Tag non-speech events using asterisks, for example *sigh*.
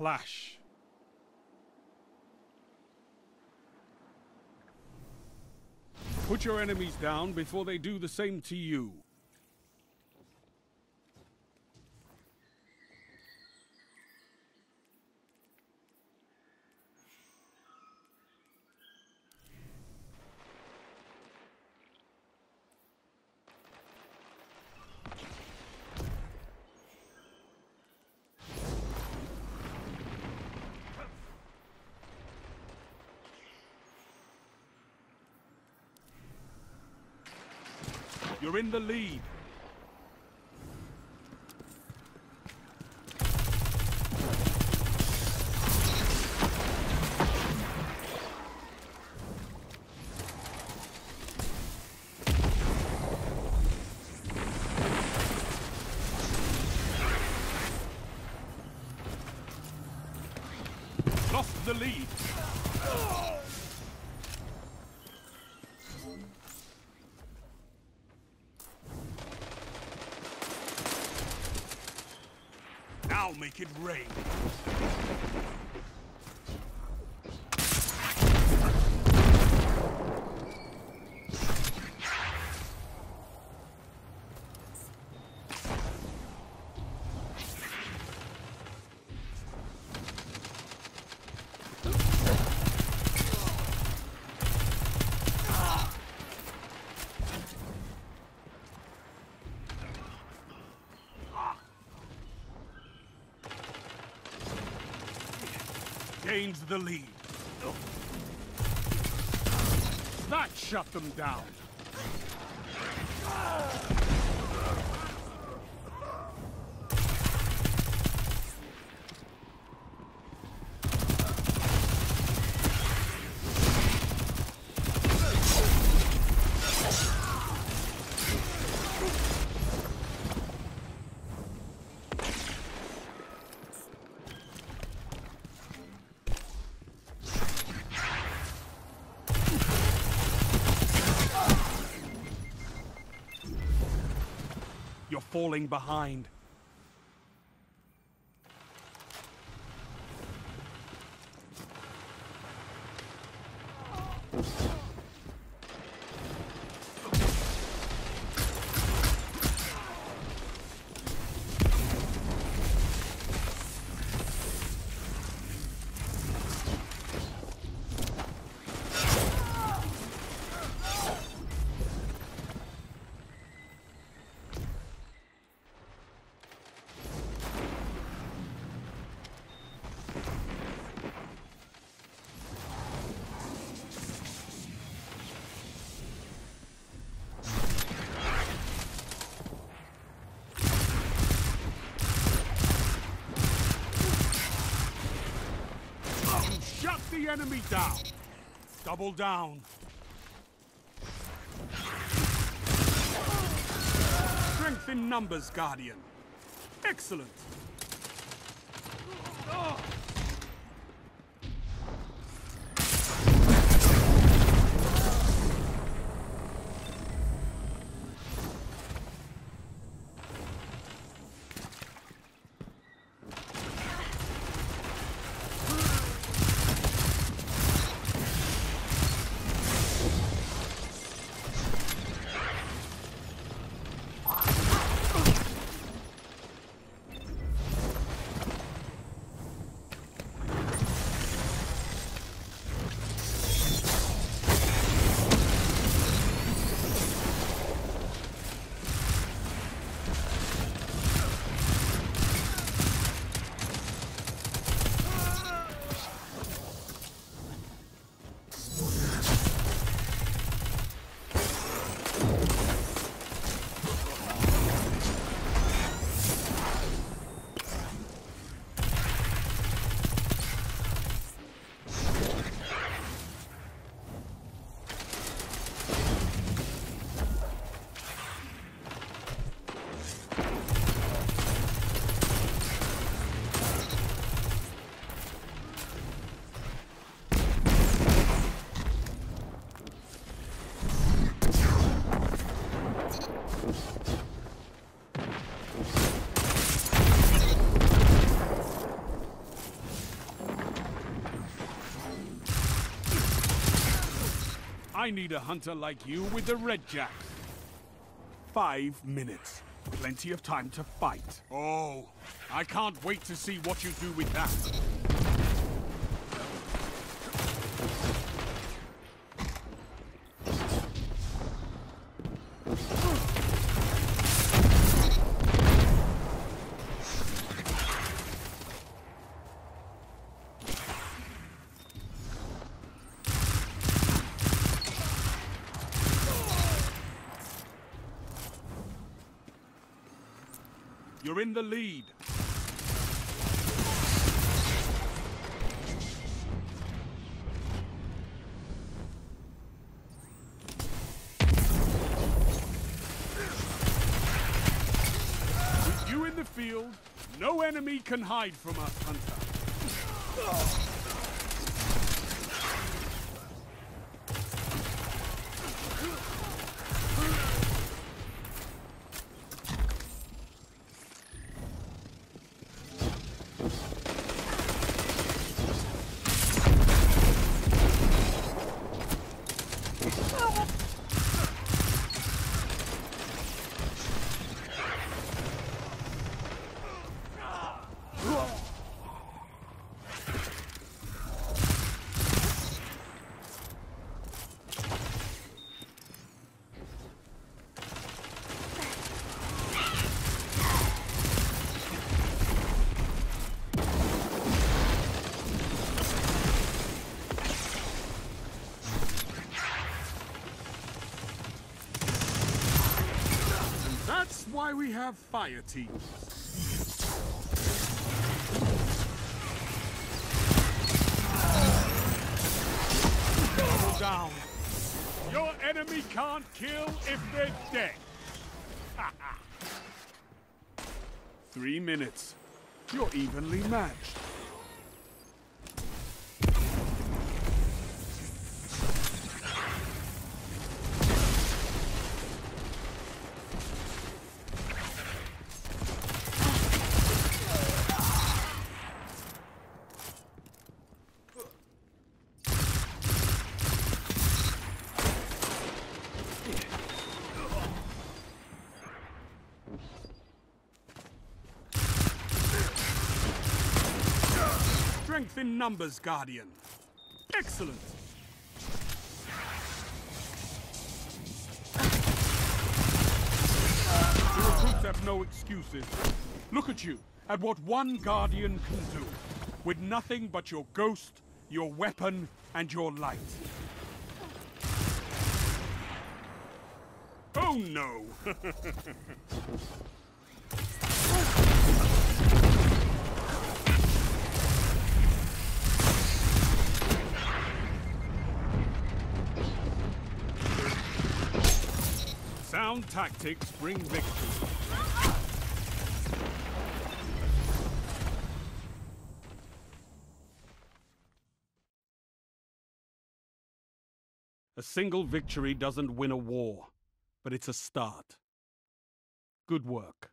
clash. Put your enemies down before they do the same to you. You're in the lead. Lost the lead. Make it rain. Gains the lead. That shut them down. Falling behind. Enemy down. Double down. Strength in numbers, Guardian. Excellent. I need a hunter like you with the Red Jacks. Five minutes. Plenty of time to fight. Oh, I can't wait to see what you do with that. You're in the lead. With you in the field, no enemy can hide from us, Hunter. That's why we have fire teams. Down. Your enemy can't kill if they're dead. *laughs* Three minutes. You're evenly matched. Strength in numbers, Guardian. Excellent. The recruits have no excuses. Look at you, at what one Guardian can do. With nothing but your ghost, your weapon, and your light. Oh no! *laughs* Sound tactics bring victory. A single victory doesn't win a war, but it's a start. Good work.